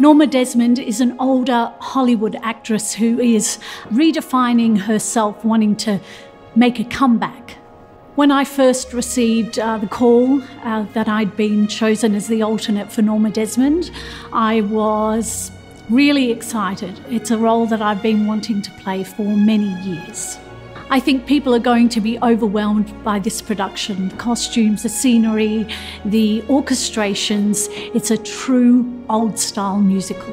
Norma Desmond is an older Hollywood actress who is redefining herself, wanting to make a comeback. When I first received uh, the call uh, that I'd been chosen as the alternate for Norma Desmond, I was really excited. It's a role that I've been wanting to play for many years. I think people are going to be overwhelmed by this production. The costumes, the scenery, the orchestrations. It's a true old style musical.